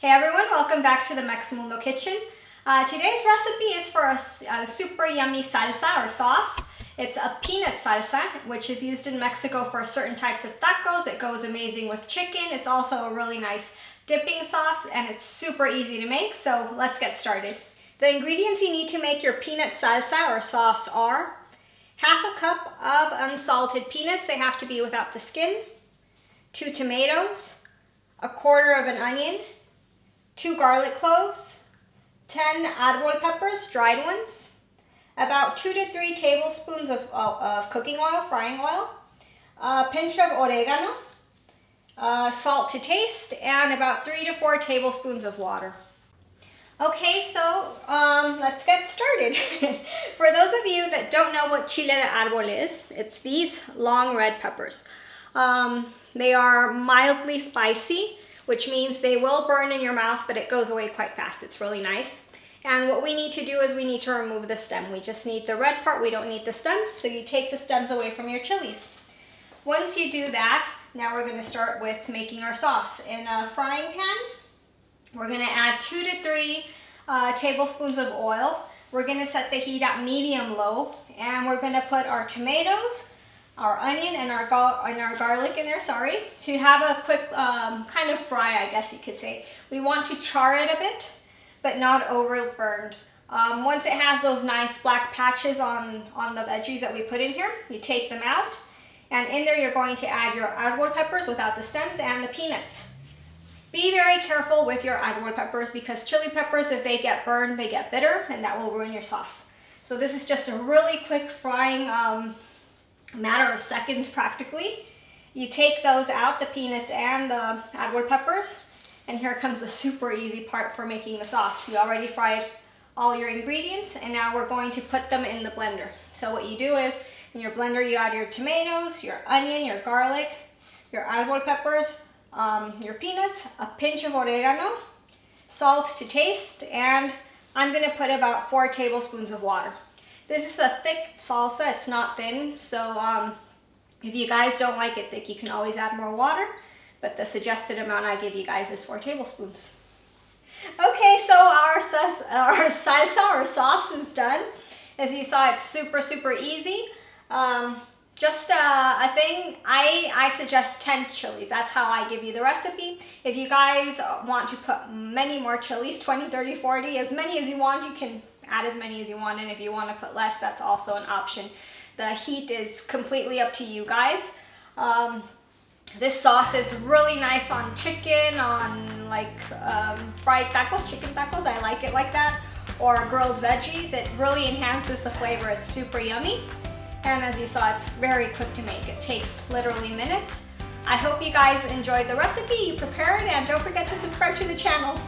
Hey everyone, welcome back to the Mex Mundo Kitchen. Uh, today's recipe is for a, a, super yummy salsa or sauce. It's a peanut salsa, which is used in Mexico for certain types of tacos. It goes amazing with chicken. It's also a really nice dipping sauce and it's super easy to make, so let's get started. The ingredients you need to make your peanut salsa or sauce are half a cup of unsalted peanuts. They have to be without the skin. Two tomatoes, a quarter of an onion, two garlic cloves, 10 árbol peppers, dried ones, about two to three tablespoons of, of, of cooking oil, frying oil, a pinch of oregano, uh, salt to taste, and about three to four tablespoons of water. Okay, so um, let's get started. For those of you that don't know what chile de árbol is, it's these long red peppers. Um, they are mildly spicy which means they will burn in your mouth, but it goes away quite fast. It's really nice. And what we need to do is we need to remove the stem. We just need the red part, we don't need the stem. So you take the stems away from your chilies. Once you do that, now we're gonna start with making our sauce. In a frying pan, we're gonna add two to three uh, tablespoons of oil. We're gonna set the heat at medium low, and we're gonna put our tomatoes, our onion and our, and our garlic in there, sorry, to have a quick um, kind of fry, I guess you could say. We want to char it a bit, but not over burned. Um, once it has those nice black patches on, on the veggies that we put in here, you take them out. And in there, you're going to add your árbol peppers without the stems and the peanuts. Be very careful with your árbol peppers because chili peppers, if they get burned, they get bitter and that will ruin your sauce. So this is just a really quick frying um, a matter of seconds practically. You take those out, the peanuts and the árbol peppers, and here comes the super easy part for making the sauce. You already fried all your ingredients, and now we're going to put them in the blender. So what you do is, in your blender, you add your tomatoes, your onion, your garlic, your árbol peppers, um, your peanuts, a pinch of oregano, salt to taste, and I'm gonna put about four tablespoons of water. This is a thick salsa, it's not thin, so um, if you guys don't like it thick, you can always add more water, but the suggested amount I give you guys is four tablespoons. Okay, so our, our salsa or sauce is done. As you saw, it's super, super easy. Um, just uh, a thing, I, I suggest 10 chilies. That's how I give you the recipe. If you guys want to put many more chilies, 20, 30, 40, as many as you want, you can add as many as you want and if you want to put less that's also an option. The heat is completely up to you guys. Um, this sauce is really nice on chicken on like um, fried tacos chicken tacos I like it like that or grilled veggies. It really enhances the flavor it's super yummy. And as you saw it's very quick to make it takes literally minutes. I hope you guys enjoyed the recipe you prepare it and don't forget to subscribe to the channel